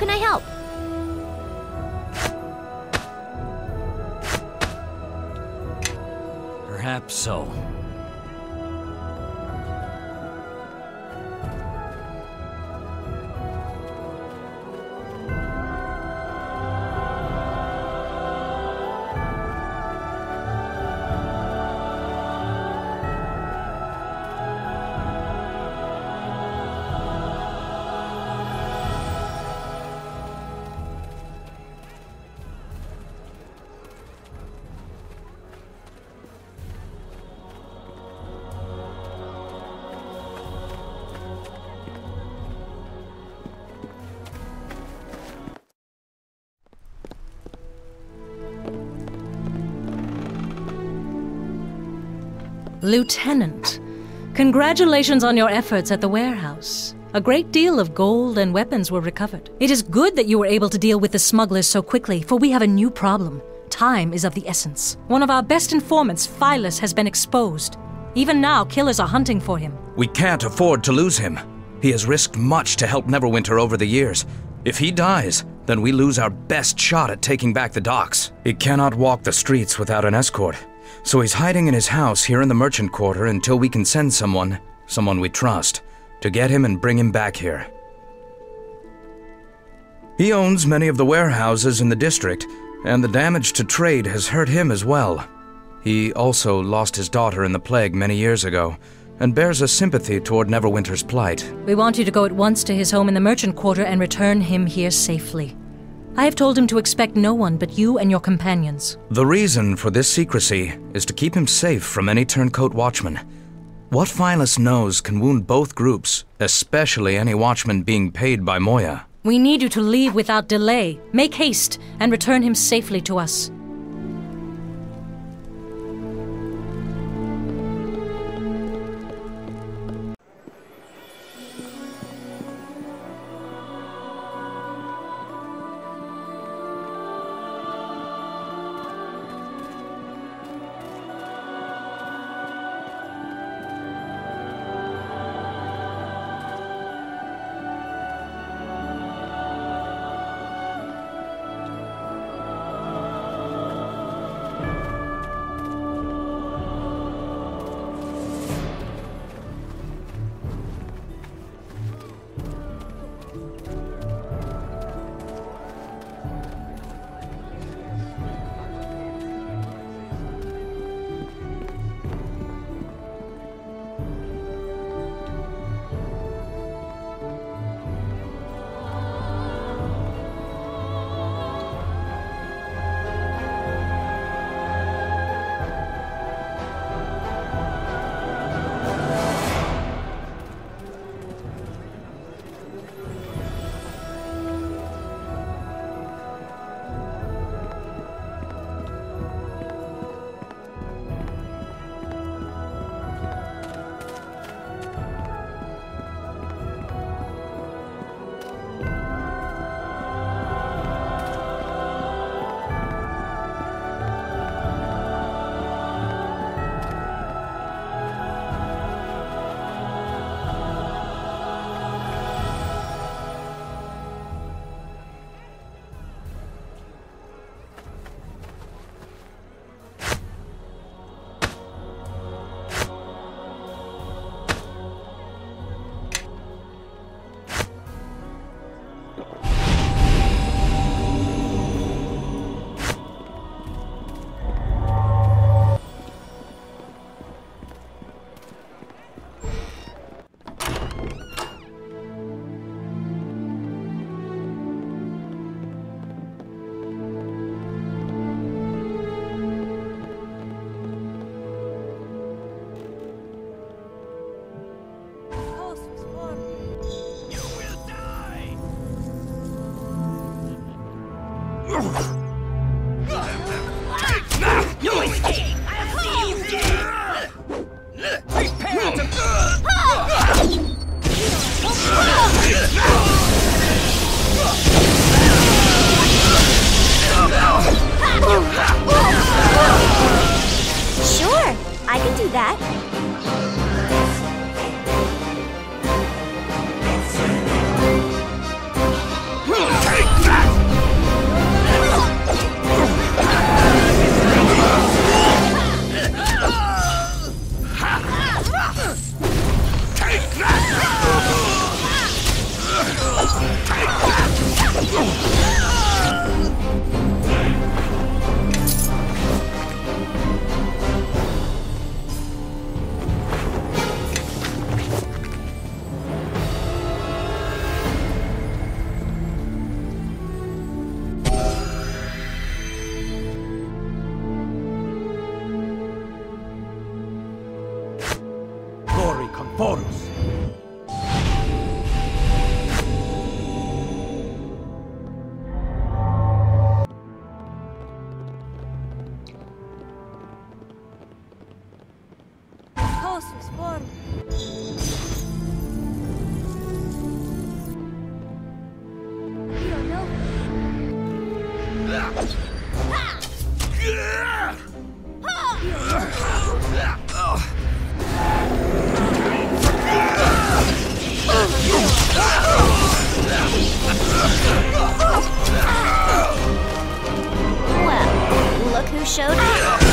can I help? Lieutenant, congratulations on your efforts at the warehouse. A great deal of gold and weapons were recovered. It is good that you were able to deal with the smugglers so quickly, for we have a new problem. Time is of the essence. One of our best informants, Phyllis, has been exposed. Even now, killers are hunting for him. We can't afford to lose him. He has risked much to help Neverwinter over the years. If he dies, then we lose our best shot at taking back the docks. He cannot walk the streets without an escort, so he's hiding in his house here in the merchant quarter until we can send someone, someone we trust, to get him and bring him back here. He owns many of the warehouses in the district, and the damage to trade has hurt him as well. He also lost his daughter in the plague many years ago, and bears a sympathy toward Neverwinter's plight. We want you to go at once to his home in the merchant quarter and return him here safely. I have told him to expect no one but you and your companions. The reason for this secrecy is to keep him safe from any turncoat watchman. What Phyllis knows can wound both groups, especially any watchman being paid by Moire. We need you to leave without delay. Make haste and return him safely to us. Showed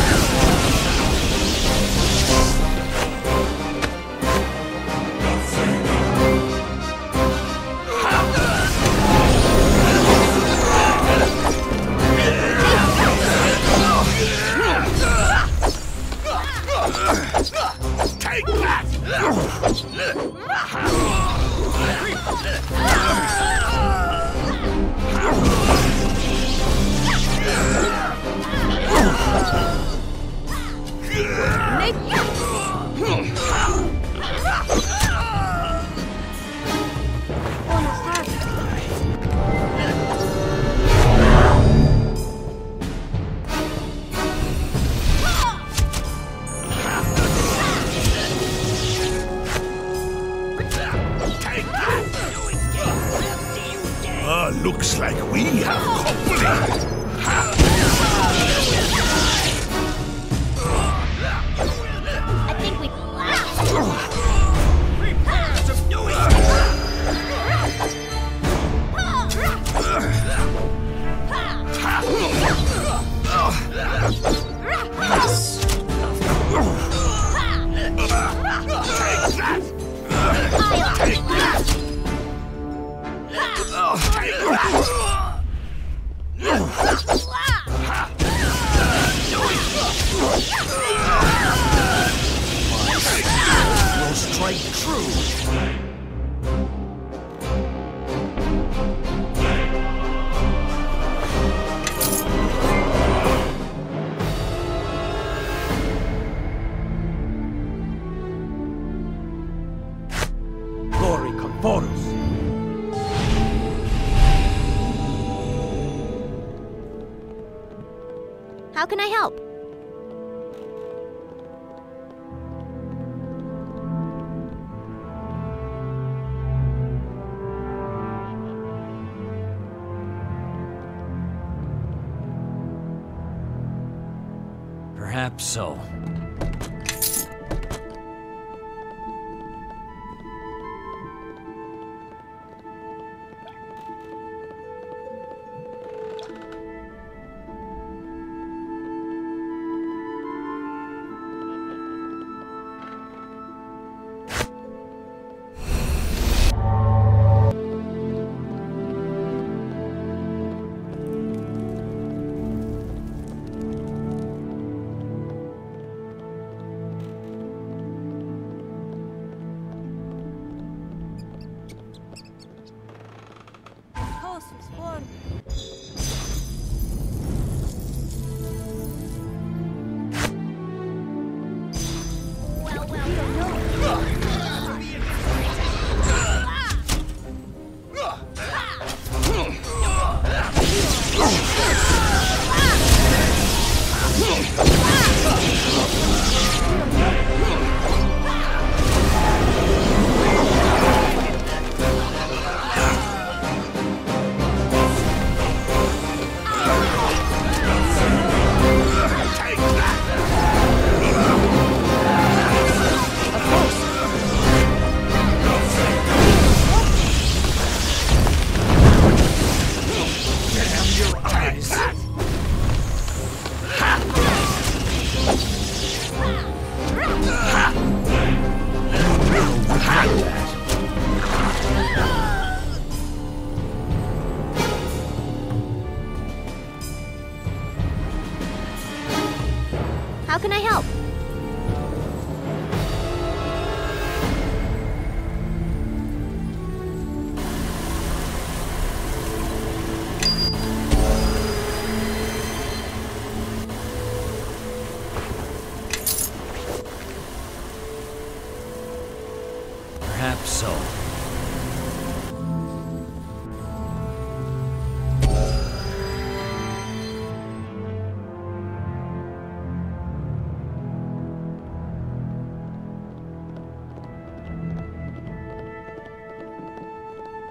Perhaps so.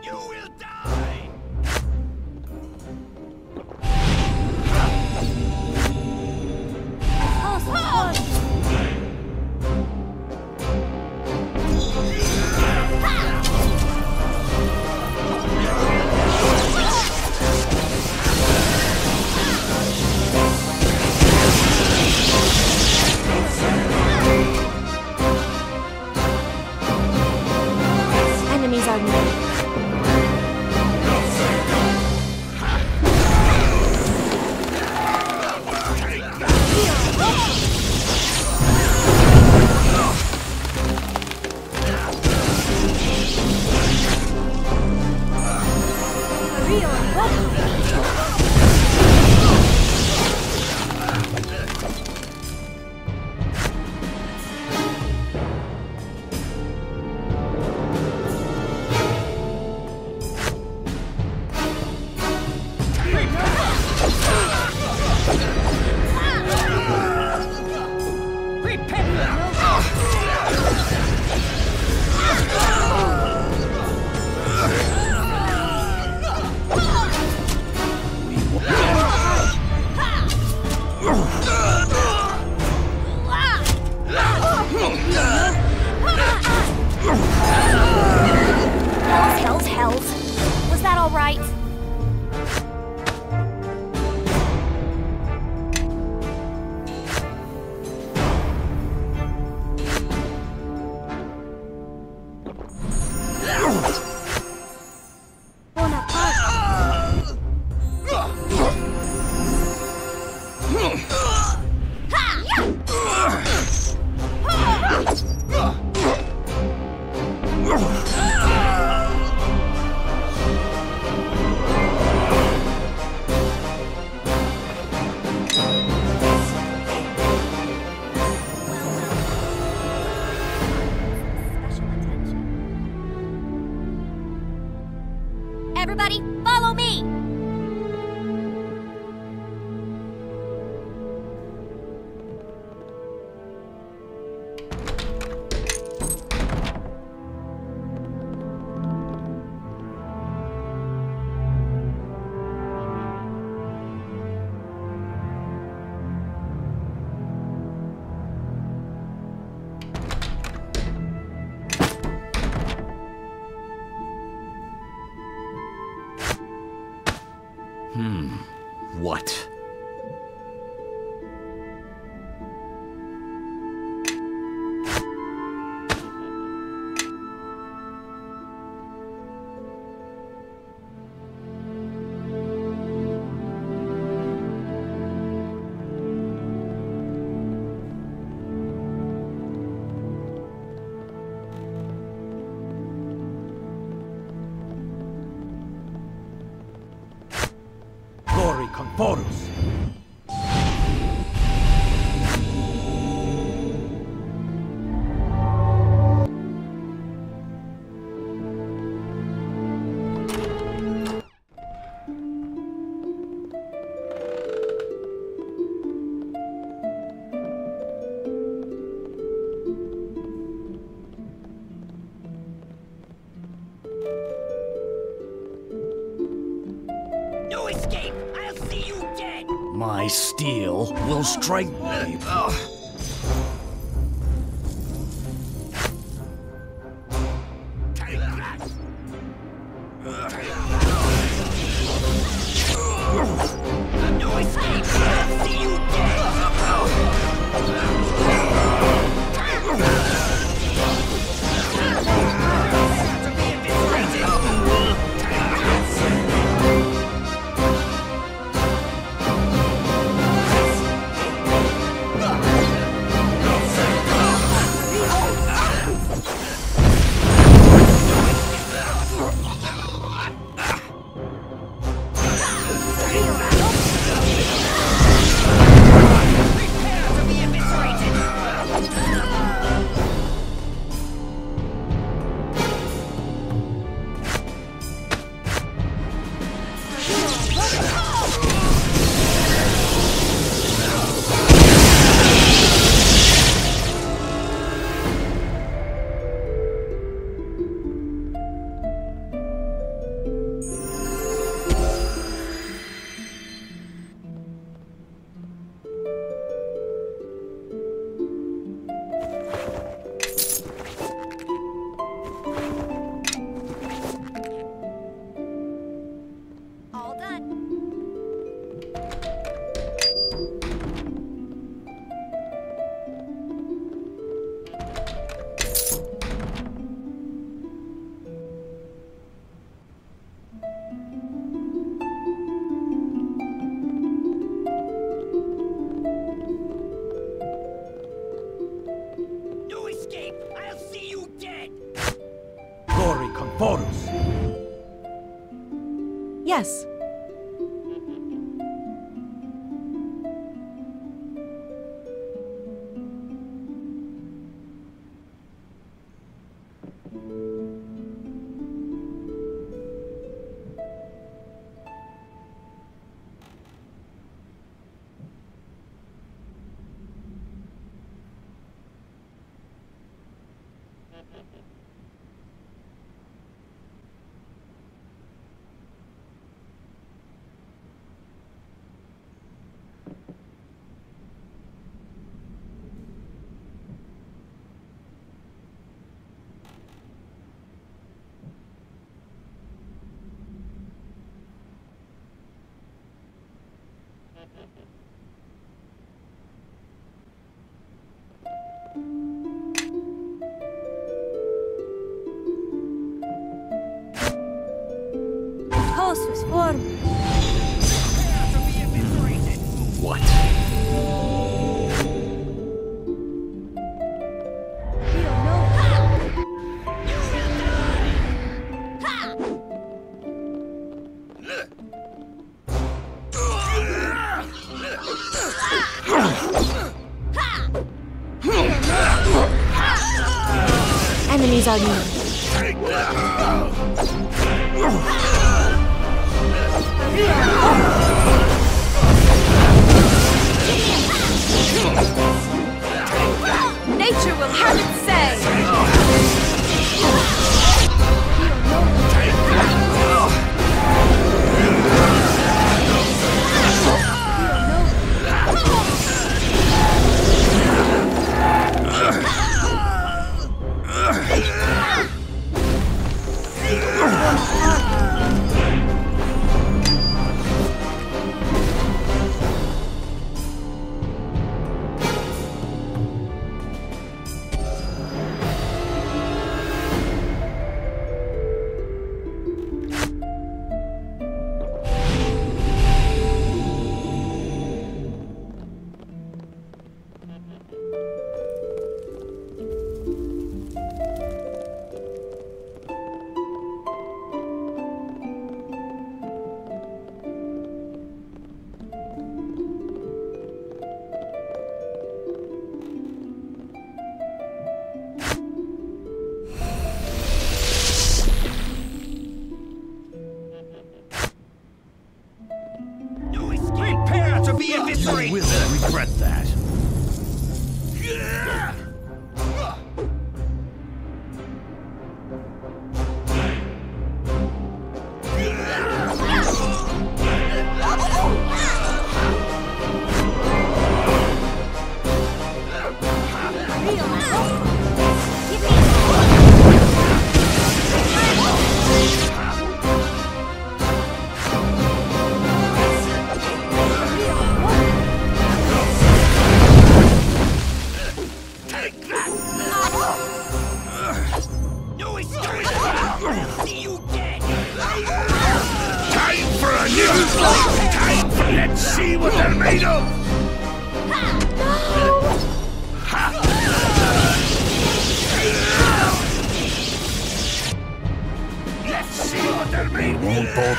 You will die! Everybody, follow me! Strike me. The horse was warm. weapons on you. Nature will have it.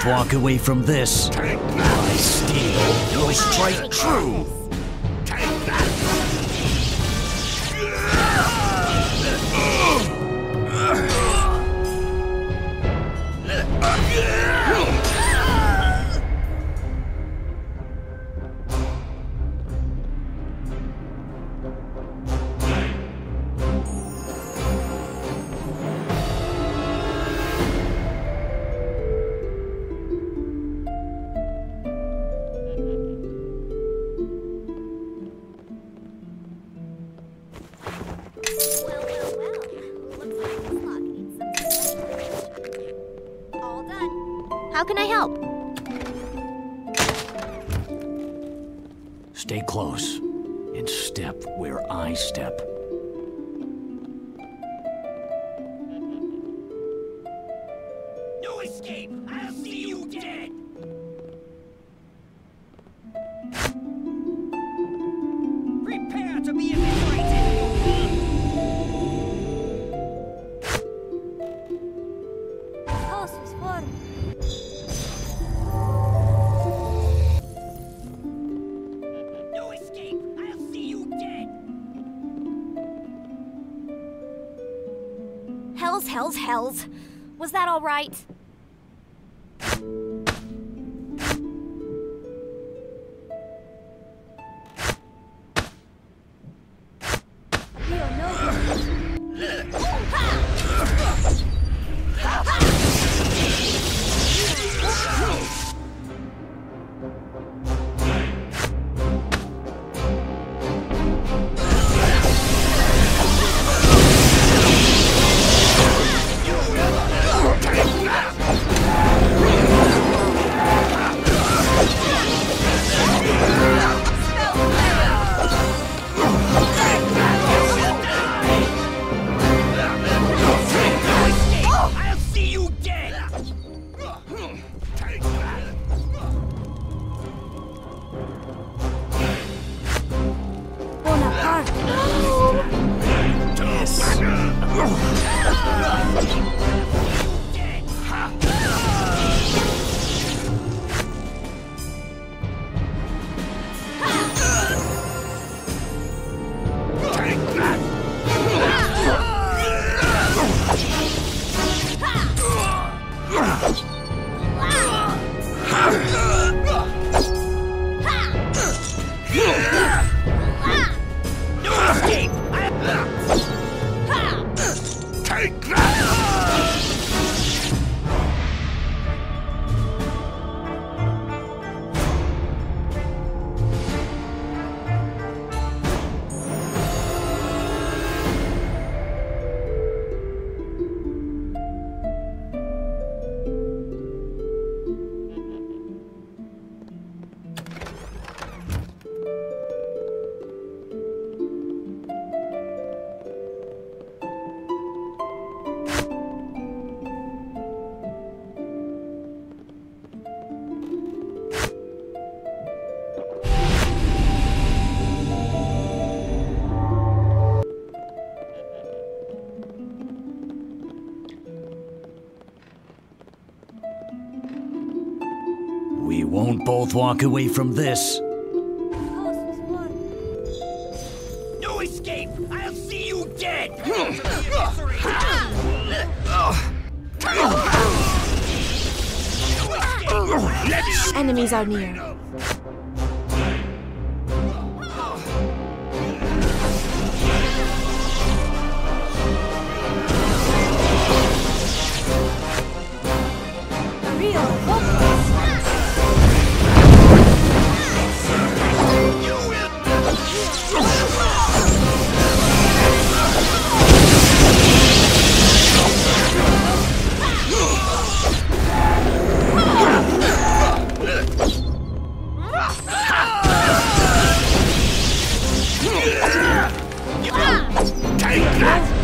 walk away from this. Take my steel, your straight true. Was that all right? Both walk away from this. No escape! I'll see you dead! Enemies are near. Take that!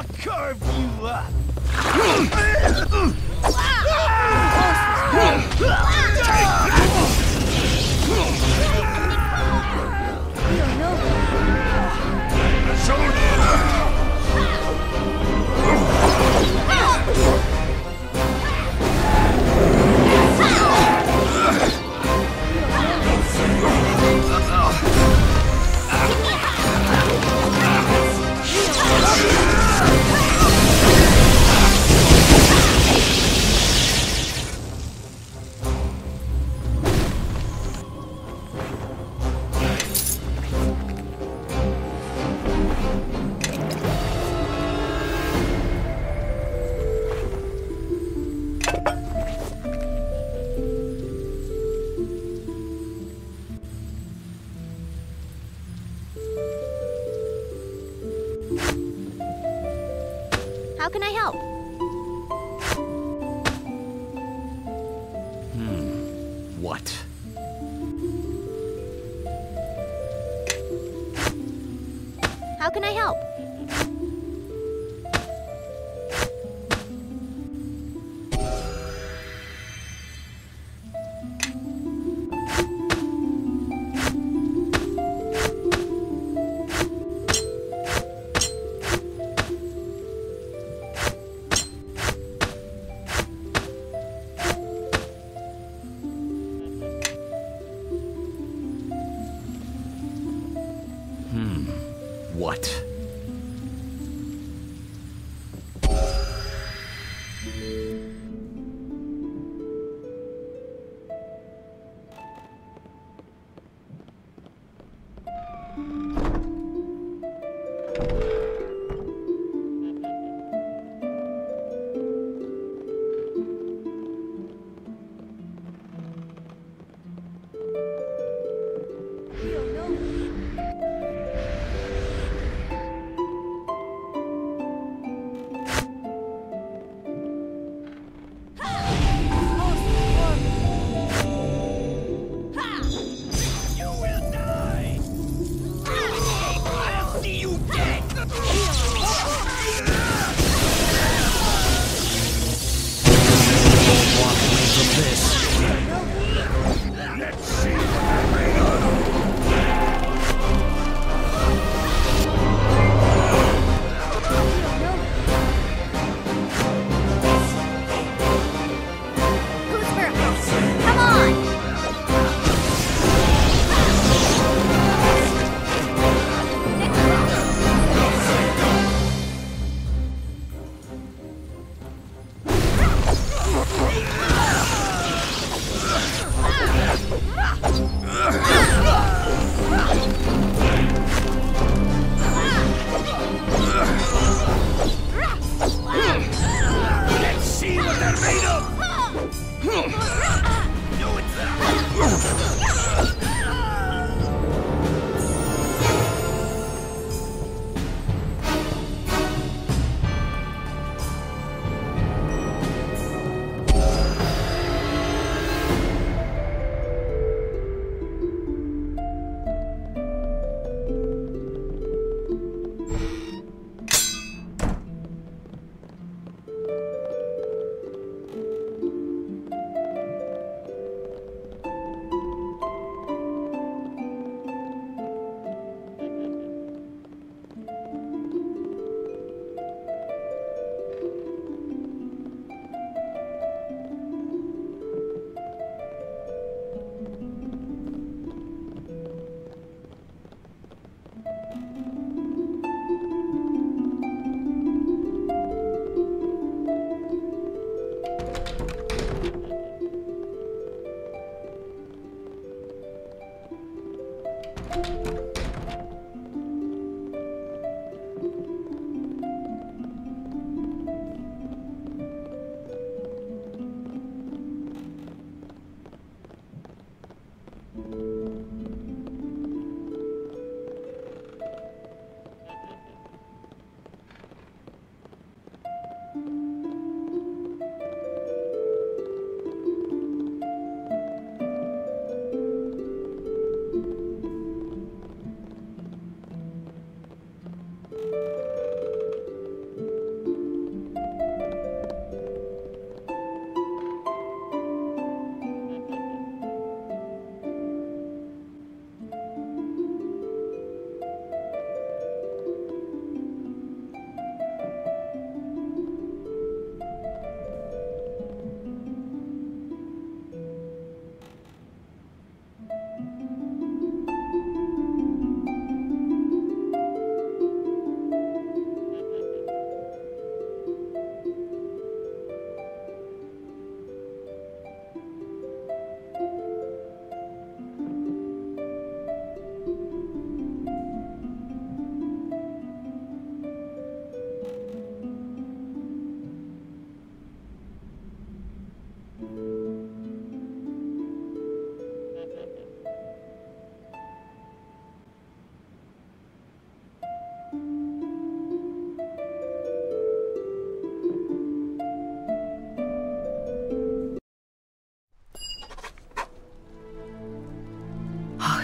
I'll carve you up. Ah! Ah! Take that! What? How can I help?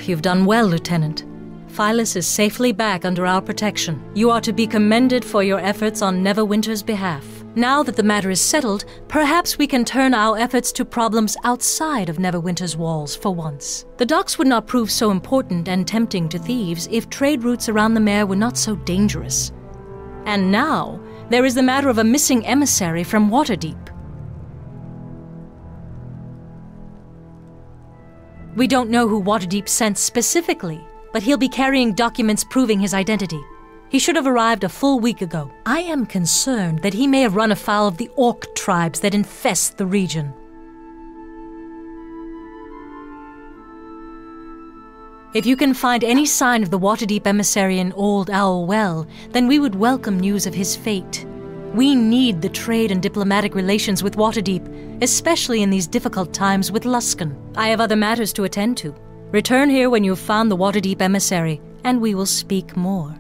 You've done well, Lieutenant. Phyllis is safely back under our protection. You are to be commended for your efforts on Neverwinter's behalf. Now that the matter is settled, perhaps we can turn our efforts to problems outside of Neverwinter's walls for once. The docks would not prove so important and tempting to thieves if trade routes around the Mere were not so dangerous. And now, there is the matter of a missing emissary from Waterdeep. We don't know who Waterdeep sent specifically, but he'll be carrying documents proving his identity. He should have arrived a full week ago. I am concerned that he may have run afoul of the orc tribes that infest the region. If you can find any sign of the Waterdeep emissary in Old Owl Well, then we would welcome news of his fate. We need the trade and diplomatic relations with Waterdeep, especially in these difficult times with Luskan. I have other matters to attend to. Return here when you've found the Waterdeep emissary, and we will speak more.